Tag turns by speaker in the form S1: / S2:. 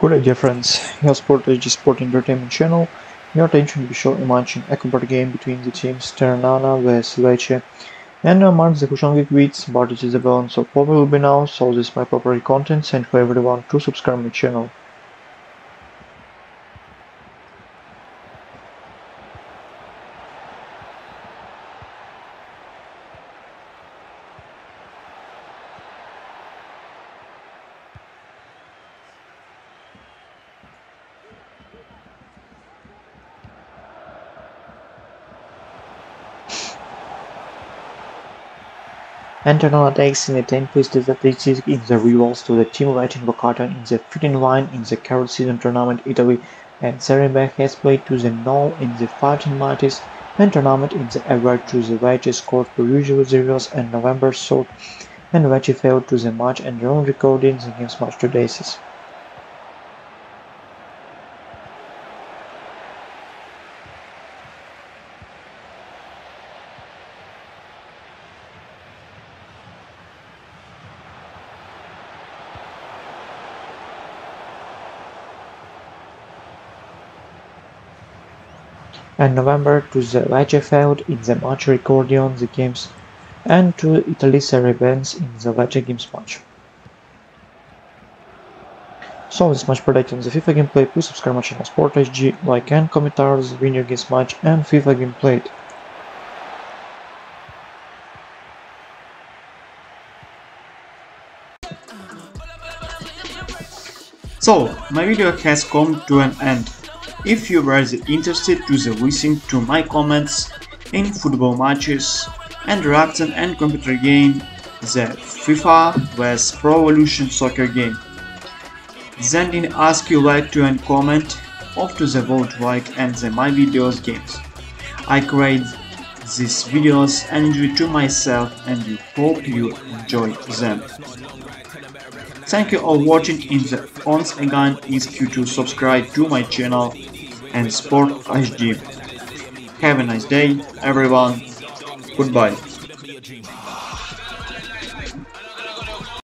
S1: Good day dear friends, here Sport HD Sport Entertainment channel. Your attention will be shown imagine a combat game between the teams Ternana vs Lecce and uh, Mark Zakushangic with Bartic Isabel so proper will be now, so this is my proper content. And for everyone to subscribe my channel. Antonella takes in the 10 twisted statistics in the rivals to the team in Bocata in the 15 line in the current season tournament Italy and Serenberg has played to the null in the 15 matches and tournament in the average to the Vache scored per usual zeros and November so and Vache failed to the match and wrong recordings against match two days. And November to the Lecce in the match recording on the games and to Italy's events in the Lecce games match. So this match predicted the FIFA gameplay, please subscribe my channel Sport HD, like and comment the winner games match and FIFA gameplay.
S2: So, my video has come to an end. If you were interested to the listen to my comments in football matches and reaction and computer game, the FIFA vs Pro Evolution Soccer game. Then in ask you like to and comment of to the vote like and the my videos games. I create these videos and enjoy to myself and you hope you enjoy them. Thank you all watching in the once again is you to subscribe to my channel and Sport HD. Have a nice day, everyone. Goodbye.